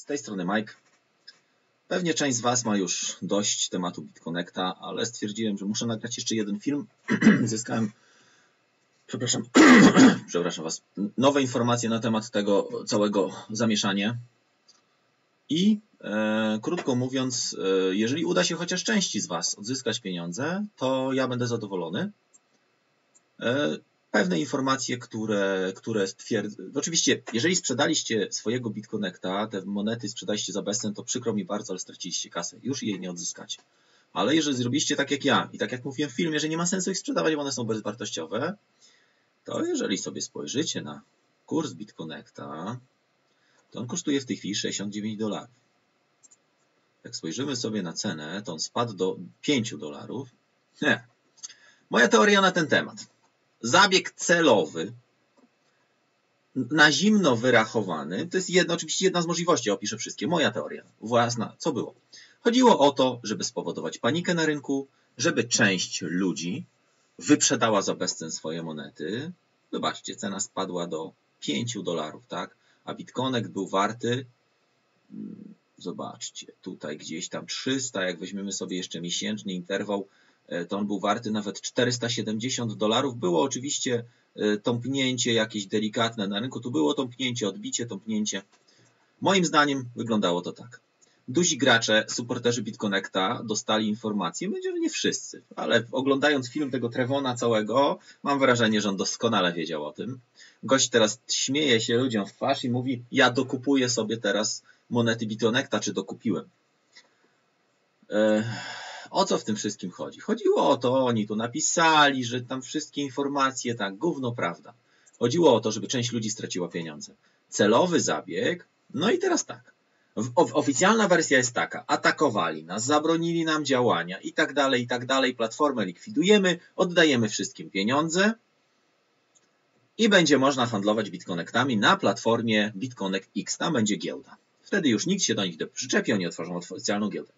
Z tej strony Mike. Pewnie część z Was ma już dość tematu BitConnecta, ale stwierdziłem, że muszę nagrać jeszcze jeden film. Zyskałem, przepraszam, przepraszam Was, nowe informacje na temat tego całego zamieszania. I e, krótko mówiąc, e, jeżeli uda się chociaż części z Was odzyskać pieniądze, to ja będę zadowolony. E, pewne informacje, które, które stwierdzą. Oczywiście, jeżeli sprzedaliście swojego BitConnecta, te monety sprzedaliście za bezcen, to przykro mi bardzo, ale straciliście kasę. Już jej nie odzyskacie. Ale jeżeli zrobiliście tak jak ja i tak jak mówiłem w filmie, że nie ma sensu ich sprzedawać, bo one są bezwartościowe, to jeżeli sobie spojrzycie na kurs BitConnecta, to on kosztuje w tej chwili 69 dolarów. Jak spojrzymy sobie na cenę, to on spadł do 5 dolarów. Moja teoria na ten temat. Zabieg celowy, na zimno wyrachowany, to jest jedna, oczywiście jedna z możliwości, opiszę wszystkie. Moja teoria własna, co było? Chodziło o to, żeby spowodować panikę na rynku, żeby część ludzi wyprzedała za bezcen swoje monety. Zobaczcie, cena spadła do 5 dolarów, tak? A Bitcoin był warty, mm, zobaczcie, tutaj gdzieś tam 300, jak weźmiemy sobie jeszcze miesięczny interwał, to on był warty nawet 470 dolarów. Było oczywiście e, tąpnięcie jakieś delikatne na rynku, tu było tąpnięcie, odbicie, tąpnięcie. Moim zdaniem wyglądało to tak. Duzi gracze, supporterzy BitConnecta dostali informację, będzie, nie wszyscy, ale oglądając film tego Trevona całego, mam wrażenie, że on doskonale wiedział o tym. Gość teraz śmieje się ludziom w twarz i mówi, ja dokupuję sobie teraz monety BitConnecta, czy dokupiłem. Ech o co w tym wszystkim chodzi? Chodziło o to, oni tu napisali, że tam wszystkie informacje, tak, gówno prawda. Chodziło o to, żeby część ludzi straciła pieniądze. Celowy zabieg, no i teraz tak. Oficjalna wersja jest taka, atakowali nas, zabronili nam działania i tak dalej, i tak dalej, platformę likwidujemy, oddajemy wszystkim pieniądze i będzie można handlować bitconnectami na platformie BitConnect X, tam będzie giełda. Wtedy już nikt się do nich przyczepi, oni otworzą oficjalną giełdę.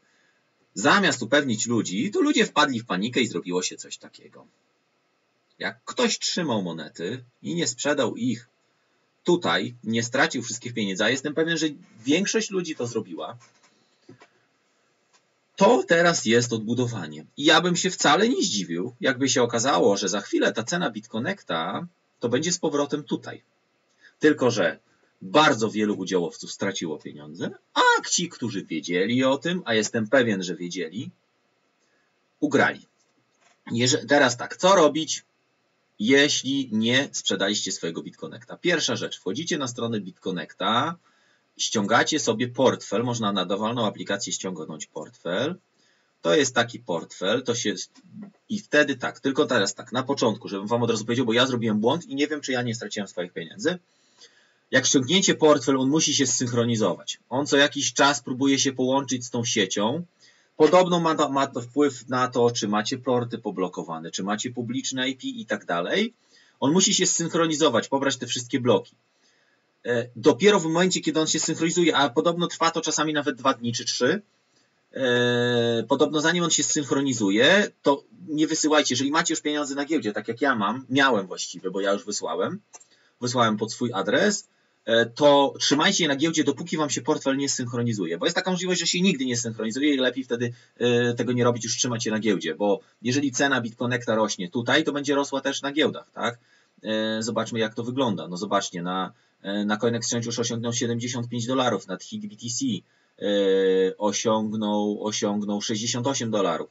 Zamiast upewnić ludzi, to ludzie wpadli w panikę i zrobiło się coś takiego. Jak ktoś trzymał monety i nie sprzedał ich tutaj, nie stracił wszystkich pieniędzy, a jestem pewien, że większość ludzi to zrobiła, to teraz jest odbudowanie. I ja bym się wcale nie zdziwił, jakby się okazało, że za chwilę ta cena BitConnecta to będzie z powrotem tutaj. Tylko, że bardzo wielu udziałowców straciło pieniądze, a ci, którzy wiedzieli o tym, a jestem pewien, że wiedzieli, ugrali. Teraz tak, co robić, jeśli nie sprzedaliście swojego BitConnecta? Pierwsza rzecz, wchodzicie na stronę BitConnecta, ściągacie sobie portfel, można na dowolną aplikację ściągnąć portfel. To jest taki portfel, to się i wtedy tak, tylko teraz tak, na początku, żebym wam od razu powiedział, bo ja zrobiłem błąd i nie wiem, czy ja nie straciłem swoich pieniędzy jak ściągnięcie portfel, on musi się zsynchronizować. On co jakiś czas próbuje się połączyć z tą siecią. Podobno ma to, ma to wpływ na to, czy macie porty poblokowane, czy macie publiczne IP i tak dalej. On musi się zsynchronizować, pobrać te wszystkie bloki. E, dopiero w momencie, kiedy on się synchronizuje, a podobno trwa to czasami nawet dwa dni czy trzy, e, podobno zanim on się zsynchronizuje, to nie wysyłajcie. Jeżeli macie już pieniądze na giełdzie, tak jak ja mam, miałem właściwie, bo ja już wysłałem, wysłałem pod swój adres, to trzymajcie je na giełdzie, dopóki wam się portfel nie synchronizuje, bo jest taka możliwość, że się nigdy nie synchronizuje i lepiej wtedy e, tego nie robić, już trzymać je na giełdzie, bo jeżeli cena BitConnecta rośnie tutaj, to będzie rosła też na giełdach, tak? E, zobaczmy jak to wygląda. No zobaczcie, na, na CoinExchange już osiągnął 75 dolarów, na HIG BTC osiągnął, osiągnął 68 dolarów.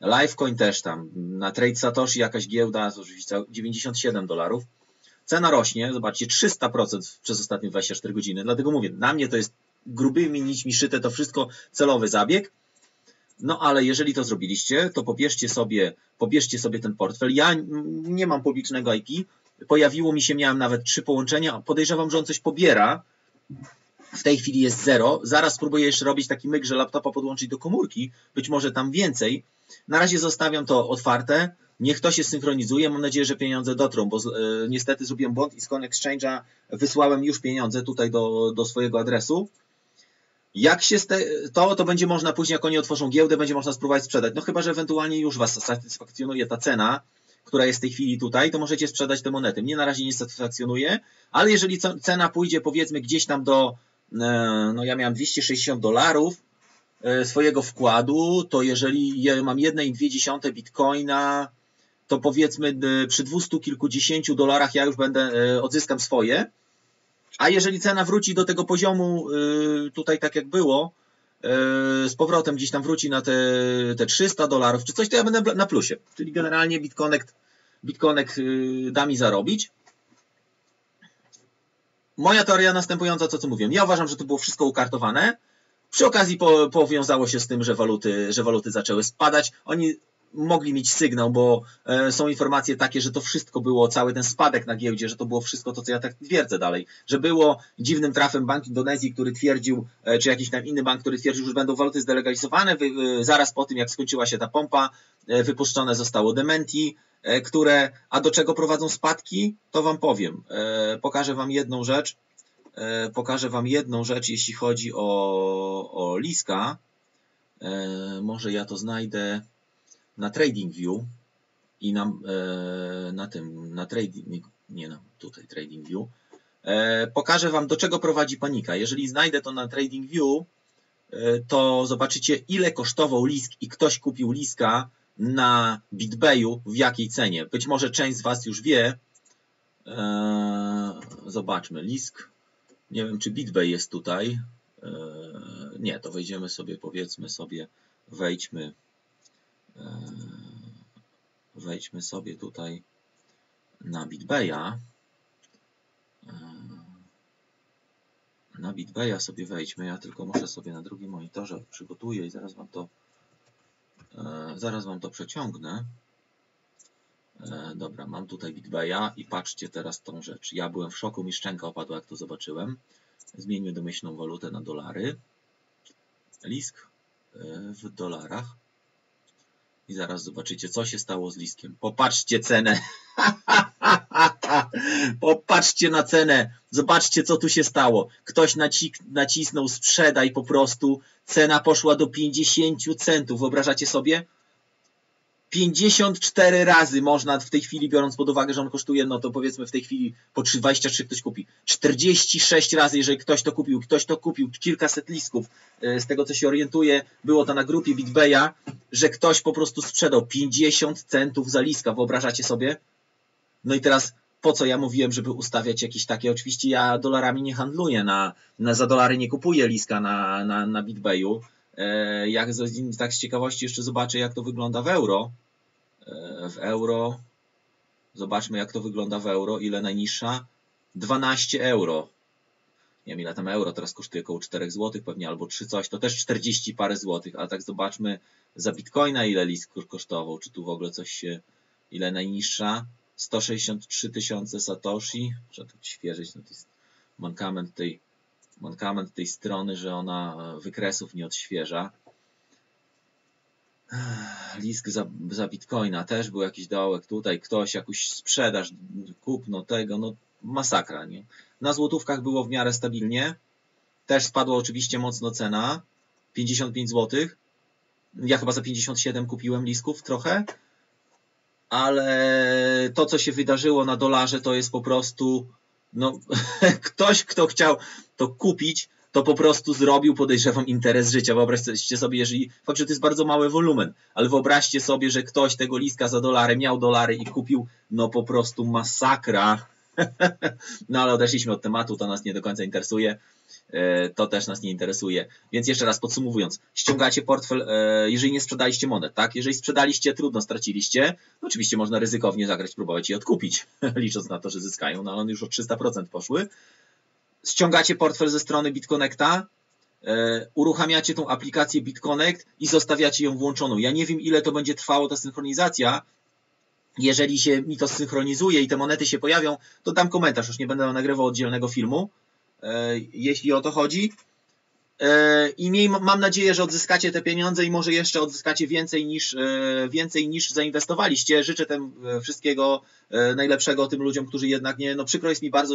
Livecoin też tam, na Trade Satoshi jakaś giełda, 97 dolarów. Cena rośnie, zobaczcie, 300% przez ostatnie 24 godziny. Dlatego mówię, na mnie to jest grubymi nićmi szyte to wszystko celowy zabieg. No ale jeżeli to zrobiliście, to pobierzcie sobie, pobierzcie sobie ten portfel. Ja nie mam publicznego IP. Pojawiło mi się, miałem nawet trzy połączenia. Podejrzewam, że on coś pobiera. W tej chwili jest zero. Zaraz spróbuję jeszcze robić taki myk, że laptopa podłączyć do komórki. Być może tam więcej. Na razie zostawiam to otwarte. Niech to się synchronizuje. Mam nadzieję, że pieniądze dotrą, bo e, niestety zrobiłem błąd i z Exchange'a wysłałem już pieniądze tutaj do, do swojego adresu. Jak się to, to będzie można później, jak oni otworzą giełdę, będzie można spróbować sprzedać. No chyba, że ewentualnie już Was satysfakcjonuje ta cena, która jest w tej chwili tutaj, to możecie sprzedać te monety. Mnie na razie nie satysfakcjonuje, ale jeżeli cena pójdzie powiedzmy gdzieś tam do no ja miałem 260 dolarów swojego wkładu, to jeżeli mam 1,2 bitcoina, to powiedzmy przy 200 kilkudziesięciu dolarach ja już będę, odzyskam swoje. A jeżeli cena wróci do tego poziomu tutaj tak jak było, z powrotem gdzieś tam wróci na te, te 300 dolarów czy coś, to ja będę na plusie. Czyli generalnie Bitconnect, Bitconnect da mi zarobić. Moja teoria następująca, co co mówiłem. Ja uważam, że to było wszystko ukartowane. Przy okazji po, powiązało się z tym, że waluty, że waluty zaczęły spadać. Oni mogli mieć sygnał, bo e, są informacje takie, że to wszystko było, cały ten spadek na giełdzie, że to było wszystko to, co ja tak twierdzę dalej, że było dziwnym trafem Bank Indonezji, który twierdził, e, czy jakiś tam inny bank, który twierdził, że będą waluty zdelegalizowane, zaraz po tym, jak skończyła się ta pompa, e, wypuszczone zostało dementi, które, a do czego prowadzą spadki, to Wam powiem. Pokażę Wam jedną rzecz, pokażę Wam jedną rzecz, jeśli chodzi o, o Liska, może ja to znajdę, na TradingView i na, e, na tym, na trading, nie no, tutaj TradingView, e, pokażę Wam, do czego prowadzi panika. Jeżeli znajdę to na TradingView, e, to zobaczycie, ile kosztował lisk i ktoś kupił liska na BitBayu, w jakiej cenie. Być może część z Was już wie. Zobaczmy, lisk. Nie wiem, czy BitBay jest tutaj. Nie, to wejdziemy sobie, powiedzmy sobie, wejdźmy wejdźmy sobie tutaj na BitBaya. E, na BitBaya sobie wejdźmy. Ja tylko muszę sobie na drugim monitorze przygotuję i zaraz Wam to e, zaraz Wam to przeciągnę. Dobra, mam tutaj BitBaya i patrzcie teraz tą rzecz. Ja byłem w szoku, mi szczęka opadła, jak to zobaczyłem. Zmieńmy domyślną walutę na dolary. Lisk w dolarach. I zaraz zobaczycie, co się stało z Liskiem. Popatrzcie cenę. Popatrzcie na cenę. Zobaczcie, co tu się stało. Ktoś nacisnął sprzedaj po prostu. Cena poszła do 50 centów. Wyobrażacie sobie? 54 razy można w tej chwili, biorąc pod uwagę, że on kosztuje, no to powiedzmy w tej chwili po 23 ktoś kupi. 46 razy, jeżeli ktoś to kupił, ktoś to kupił, kilkaset listków, e, z tego co się orientuję, było to na grupie BitBaya, że ktoś po prostu sprzedał 50 centów za liska, wyobrażacie sobie? No i teraz po co ja mówiłem, żeby ustawiać jakieś takie, oczywiście ja dolarami nie handluję, na, na za dolary nie kupuję liska na, na, na BitBayu, E, jak tak z ciekawości jeszcze zobaczę, jak to wygląda w euro. E, w euro. Zobaczmy, jak to wygląda w euro. Ile najniższa? 12 euro. Nie wiem, ile tam euro teraz kosztuje, około 4 zł pewnie, albo 3 coś, to też 40 parę złotych, ale tak zobaczmy za bitcoina, ile list kosztował, czy tu w ogóle coś się, ile najniższa? 163 tysiące satoshi, trzeba to świeżyć, no to jest mankament tej mankament tej strony, że ona e, wykresów nie odświeża. Lisk za, za bitcoina też był jakiś dołek, tutaj ktoś, jakąś sprzedaż, kupno tego, no masakra, nie? Na złotówkach było w miarę stabilnie, też spadła oczywiście mocno cena, 55 zł. Ja chyba za 57 kupiłem lisków trochę, ale to, co się wydarzyło na dolarze, to jest po prostu no, ktoś, kto chciał to kupić, to po prostu zrobił, podejrzewam, interes życia. Wyobraźcie sobie, jeżeli fakt, że to jest bardzo mały wolumen, ale wyobraźcie sobie, że ktoś tego liska za dolary miał dolary i kupił, no po prostu masakra. no ale odeszliśmy od tematu, to nas nie do końca interesuje. E, to też nas nie interesuje. Więc jeszcze raz podsumowując, ściągacie portfel, e, jeżeli nie sprzedaliście monet, tak? Jeżeli sprzedaliście, trudno, straciliście. No oczywiście można ryzykownie zagrać, próbować je odkupić, licząc na to, że zyskają, no ale one już o 300% poszły. Ściągacie portfel ze strony BitConnecta, e, uruchamiacie tą aplikację BitConnect i zostawiacie ją włączoną. Ja nie wiem, ile to będzie trwało ta synchronizacja, jeżeli się mi to synchronizuje i te monety się pojawią, to dam komentarz, już nie będę nagrywał oddzielnego filmu. E, jeśli o to chodzi. E, I mam nadzieję, że odzyskacie te pieniądze i może jeszcze odzyskacie więcej niż, e, więcej niż zainwestowaliście. Życzę tym wszystkiego najlepszego tym ludziom, którzy jednak nie, no przykro jest mi bardzo,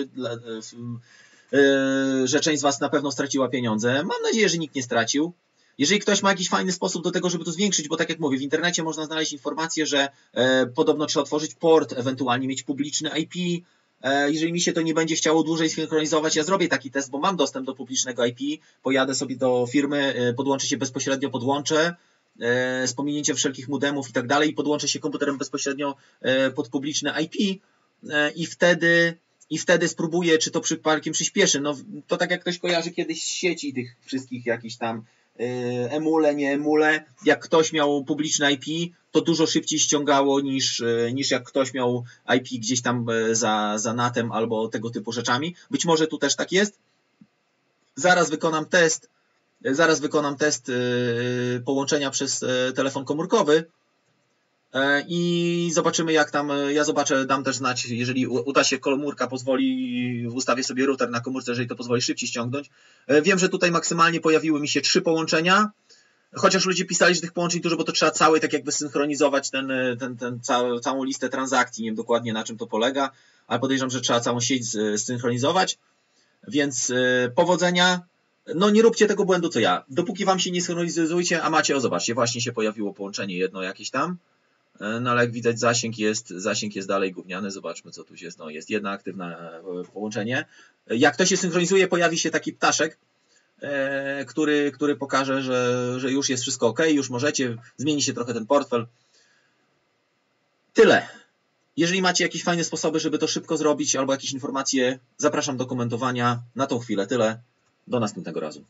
że część z Was na pewno straciła pieniądze. Mam nadzieję, że nikt nie stracił. Jeżeli ktoś ma jakiś fajny sposób do tego, żeby to zwiększyć, bo tak jak mówię, w internecie można znaleźć informację, że podobno trzeba otworzyć port, ewentualnie mieć publiczny IP, E, jeżeli mi się to nie będzie chciało dłużej synchronizować, ja zrobię taki test, bo mam dostęp do publicznego IP, pojadę sobie do firmy, e, podłączę się bezpośrednio, podłączę e, z pominięciem wszelkich modemów i tak dalej i podłączę się komputerem bezpośrednio pod publiczne IP i wtedy i wtedy spróbuję, czy to przypadkiem przyspieszy. No, to tak jak ktoś kojarzy kiedyś sieci tych wszystkich jakichś tam emule, nie emule. Jak ktoś miał publiczne IP, to dużo szybciej ściągało niż, y, niż jak ktoś miał IP gdzieś tam y, za, za natem albo tego typu rzeczami. Być może tu też tak jest. Zaraz wykonam test, zaraz wykonam test połączenia przez telefon komórkowy i zobaczymy jak tam, e, ja zobaczę, dam też znać, jeżeli uda się komórka pozwoli, ustawię sobie router na komórce, jeżeli to pozwoli szybciej ściągnąć. E, wiem, że tutaj maksymalnie pojawiły mi się trzy połączenia, chociaż ludzie pisali, że tych połączeń dużo, bo to trzeba cały tak jakby synchronizować ten, ten, ten całą, całą listę transakcji, nie wiem dokładnie na czym to polega, ale podejrzewam, że trzeba całą sieć synchronizować, więc powodzenia, no nie róbcie tego błędu co ja. Dopóki wam się nie synchronizujecie, a macie, o zobaczcie, właśnie się pojawiło połączenie jedno jakieś tam, E, no ale jak widać zasięg jest, zasięg jest dalej gówniany. Zobaczmy co tu jest. No, jest jedna aktywne połączenie. Jak to się synchronizuje, pojawi się taki ptaszek, e, który, który pokaże, że, że już jest wszystko ok, już możecie, zmieni się trochę ten portfel. Tyle. Jeżeli macie jakieś fajne sposoby, żeby to szybko zrobić, albo jakieś informacje, zapraszam do komentowania. Na tą chwilę tyle. Do następnego razu.